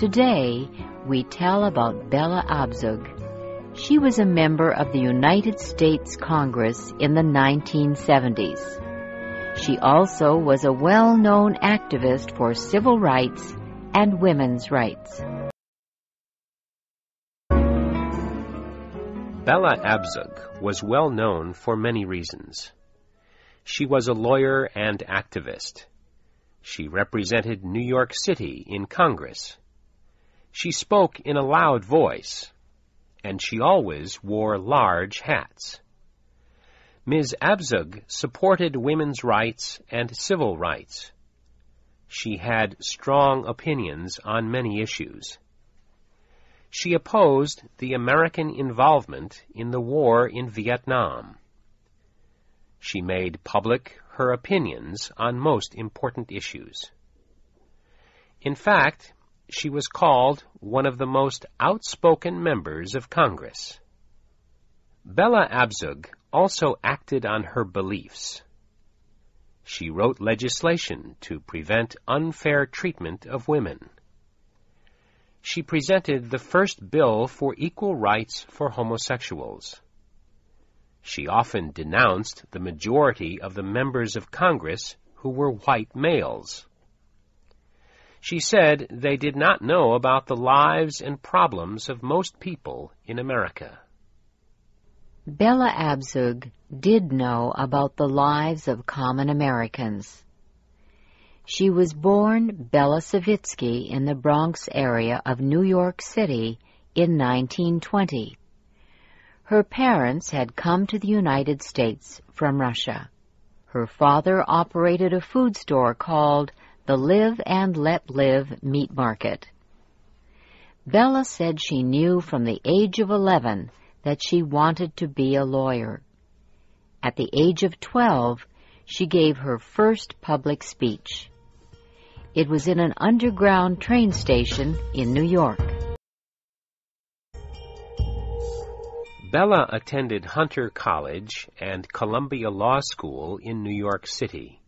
Today, we tell about Bella Abzug. She was a member of the United States Congress in the 1970s. She also was a well-known activist for civil rights and women's rights. Bella Abzug was well known for many reasons. She was a lawyer and activist. She represented New York City in Congress. She spoke in a loud voice, and she always wore large hats. Ms. Abzug supported women's rights and civil rights. She had strong opinions on many issues. She opposed the American involvement in the war in Vietnam. She made public her opinions on most important issues. In fact, she was called one of the most outspoken members of Congress. Bella Abzug also acted on her beliefs. She wrote legislation to prevent unfair treatment of women. She presented the first bill for equal rights for homosexuals. She often denounced the majority of the members of Congress who were white males. She said they did not know about the lives and problems of most people in America. Bella Abzug did know about the lives of common Americans. She was born Bella Savitzky in the Bronx area of New York City in 1920. Her parents had come to the United States from Russia. Her father operated a food store called the Live and Let Live Meat Market. Bella said she knew from the age of 11 that she wanted to be a lawyer. At the age of 12, she gave her first public speech. It was in an underground train station in New York. Bella attended Hunter College and Columbia Law School in New York City.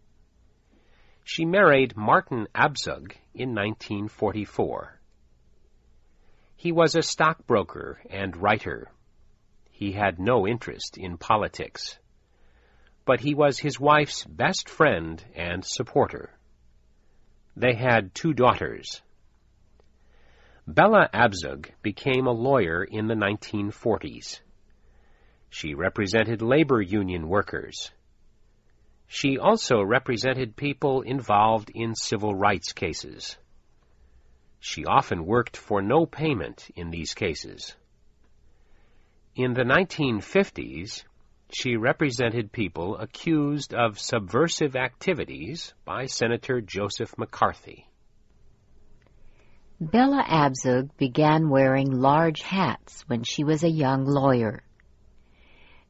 She married Martin Abzug in 1944. He was a stockbroker and writer. He had no interest in politics. But he was his wife's best friend and supporter. They had two daughters. Bella Abzug became a lawyer in the 1940s. She represented labor union workers. She also represented people involved in civil rights cases. She often worked for no payment in these cases. In the 1950s, she represented people accused of subversive activities by Senator Joseph McCarthy. Bella Abzug began wearing large hats when she was a young lawyer.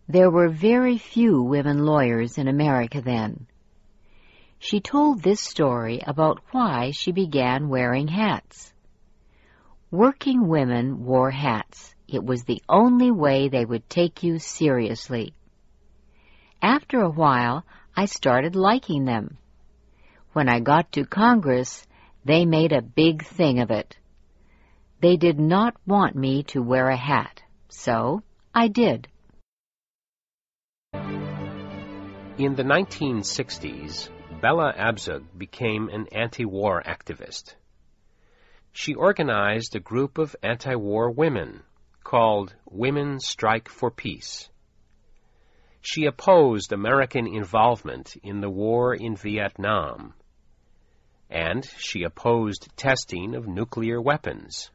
There were very few women lawyers in America then. She told this story about why she began wearing hats. Working women wore hats. It was the only way they would take you seriously. After a while, I started liking them. When I got to Congress, they made a big thing of it. They did not want me to wear a hat, so I did. In the 1960s, Bella Abzug became an anti-war activist. She organized a group of anti-war women called Women Strike for Peace. She opposed American involvement in the war in Vietnam, and she opposed testing of nuclear weapons.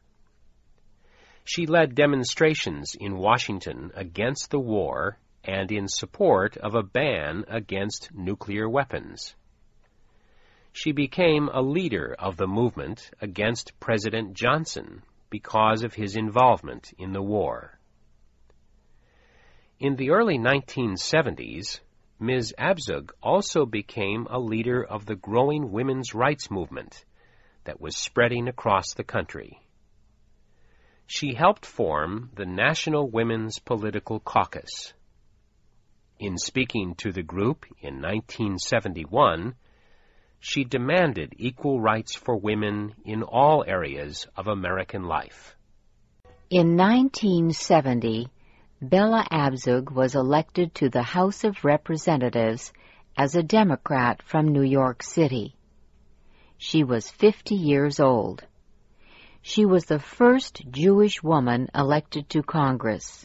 She led demonstrations in Washington against the war and in support of a ban against nuclear weapons. She became a leader of the movement against President Johnson because of his involvement in the war. In the early 1970s, Ms. Abzug also became a leader of the growing women's rights movement that was spreading across the country. She helped form the National Women's Political Caucus. In speaking to the group in 1971, she demanded equal rights for women in all areas of American life. In 1970, Bella Abzug was elected to the House of Representatives as a Democrat from New York City. She was 50 years old. She was the first Jewish woman elected to Congress.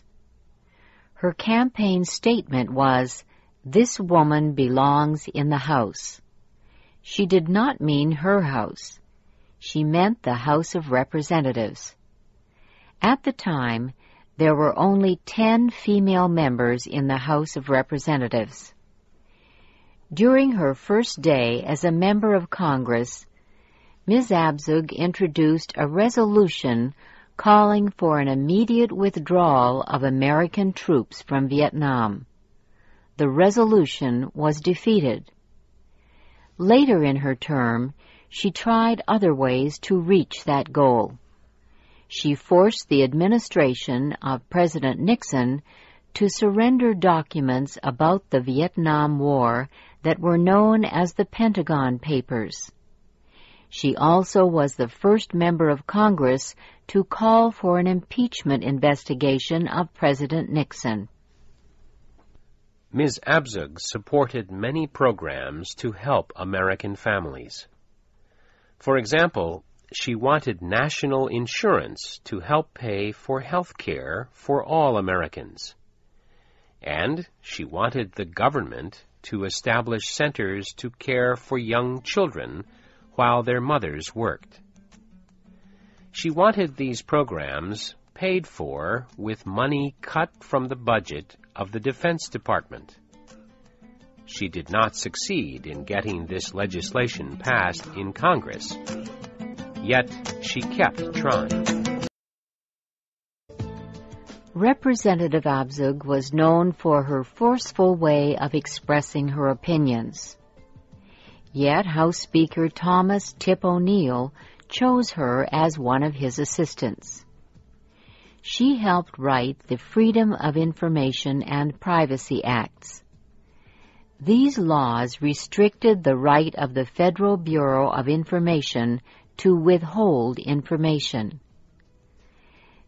Her campaign statement was, This woman belongs in the House. She did not mean her house. She meant the House of Representatives. At the time, there were only ten female members in the House of Representatives. During her first day as a member of Congress, Ms. Abzug introduced a resolution calling for an immediate withdrawal of American troops from Vietnam. The resolution was defeated. Later in her term, she tried other ways to reach that goal. She forced the administration of President Nixon to surrender documents about the Vietnam War that were known as the Pentagon Papers. She also was the first member of Congress to call for an impeachment investigation of President Nixon. Ms. Abzug supported many programs to help American families. For example, she wanted national insurance to help pay for health care for all Americans. And she wanted the government to establish centers to care for young children while their mothers worked. She wanted these programs paid for with money cut from the budget of the Defense Department. She did not succeed in getting this legislation passed in Congress, yet she kept trying. Representative Abzug was known for her forceful way of expressing her opinions. Yet House Speaker Thomas Tip O'Neill chose her as one of his assistants. She helped write the Freedom of Information and Privacy Acts. These laws restricted the right of the Federal Bureau of Information to withhold information.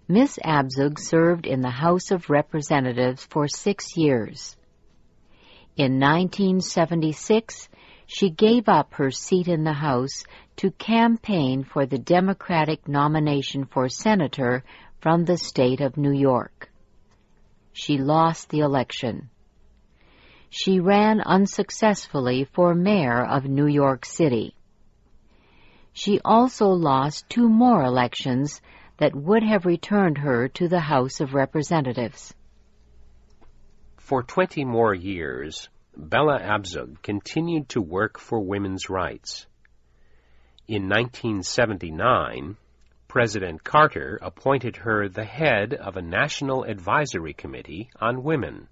Miss Abzug served in the House of Representatives for six years. In 1976, she gave up her seat in the House to campaign for the Democratic nomination for Senator from the state of New York. She lost the election. She ran unsuccessfully for mayor of New York City. She also lost two more elections that would have returned her to the House of Representatives. For 20 more years, Bella Abzug continued to work for women's rights. In 1979, President Carter appointed her the head of a National Advisory Committee on Women,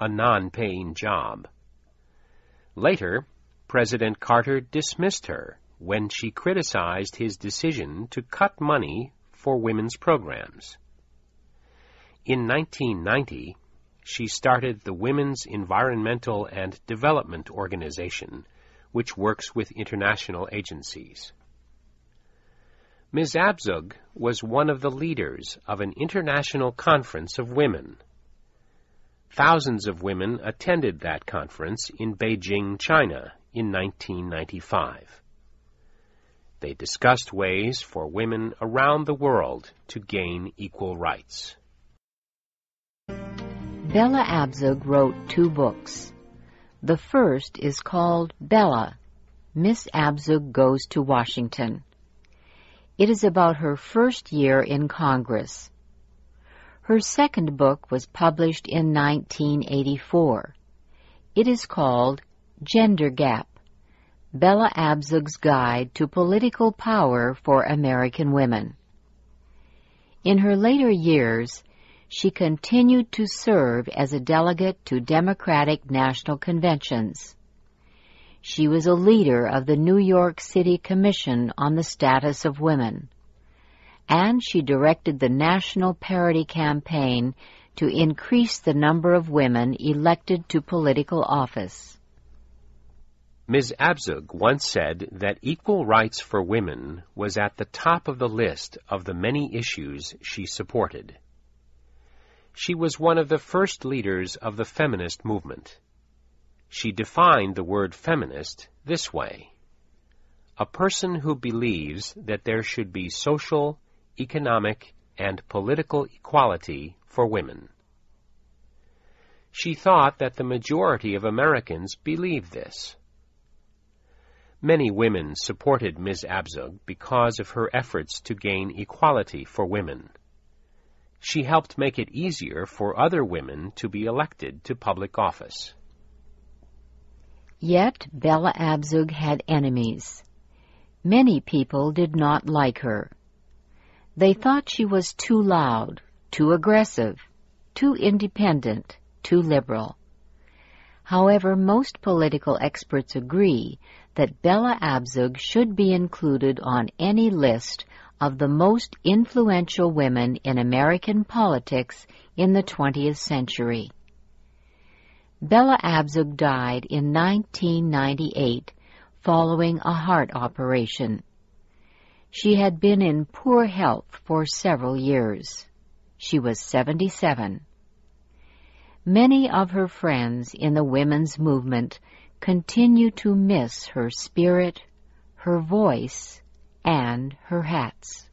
a non-paying job. Later, President Carter dismissed her when she criticized his decision to cut money for women's programs. In 1990, she started the Women's Environmental and Development Organization, which works with international agencies. Ms. Abzug was one of the leaders of an international conference of women. Thousands of women attended that conference in Beijing, China, in 1995. They discussed ways for women around the world to gain equal rights. Bella Abzug wrote two books. The first is called Bella, Miss Abzug Goes to Washington. It is about her first year in Congress. Her second book was published in 1984. It is called Gender Gap, Bella Abzug's Guide to Political Power for American Women. In her later years, she continued to serve as a delegate to Democratic national conventions. She was a leader of the New York City Commission on the Status of Women, and she directed the National Parity Campaign to increase the number of women elected to political office. Ms. Abzug once said that equal rights for women was at the top of the list of the many issues she supported. She was one of the first leaders of the feminist movement. She defined the word feminist this way a person who believes that there should be social, economic, and political equality for women. She thought that the majority of Americans believed this. Many women supported Ms. Abzug because of her efforts to gain equality for women. She helped make it easier for other women to be elected to public office. Yet Bella Abzug had enemies. Many people did not like her. They thought she was too loud, too aggressive, too independent, too liberal. However, most political experts agree that Bella Abzug should be included on any list of the most influential women in American politics in the 20th century. Bella Abzug died in 1998 following a heart operation. She had been in poor health for several years. She was 77. Many of her friends in the women's movement continue to miss her spirit, her voice, and her hats.